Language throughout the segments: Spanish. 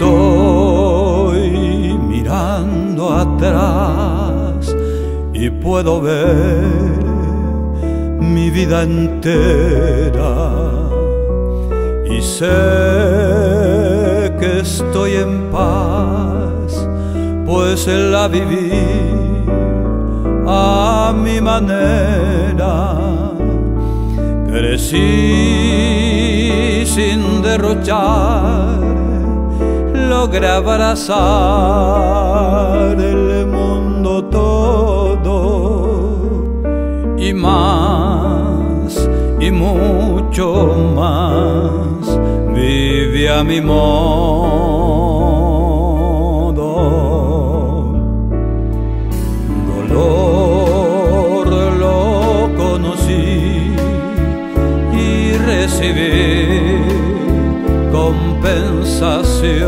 Estoy mirando atrás y puedo ver mi vida entera y sé que estoy en paz, pues la viví a mi manera. Crecí sin derrochar logré abrazar el mundo todo y más y mucho más vive a mi modo. Dolor lo conocí y recibí compensaciones.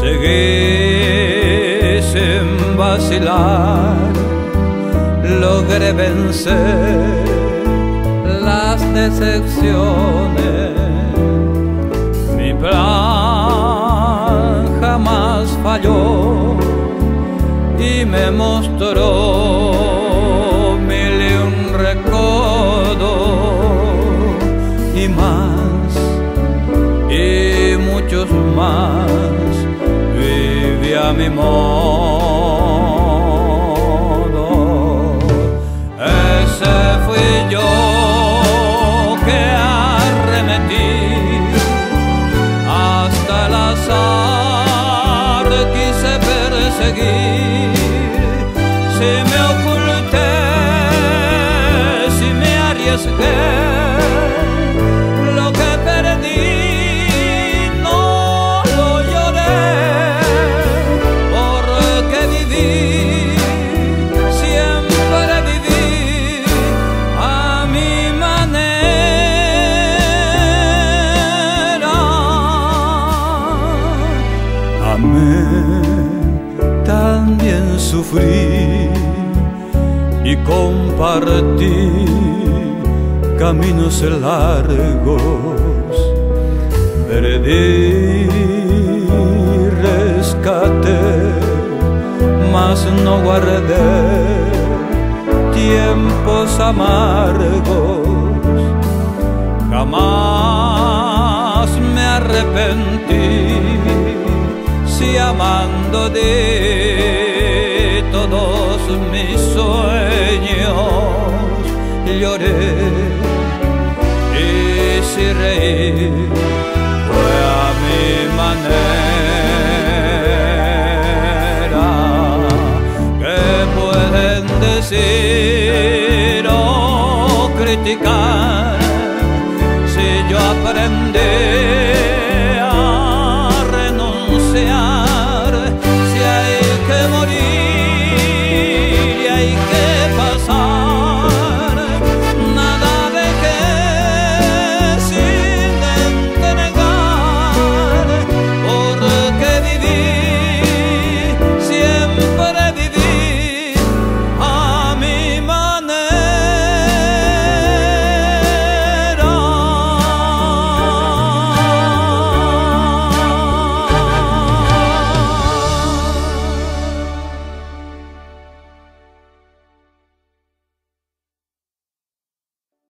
Seguí sin vacilar, logré vencer las decepciones. Mi plan jamás falló y me mostró mil y un y más muchos más vive a mi modo. Amén, también sufrí y compartí caminos largos. Perdí, rescaté, mas no guardé tiempos amargos. Jamás me arrepentí si amando de todos mis sueños lloré. Y si reí fue a mi manera. Que pueden decir o criticar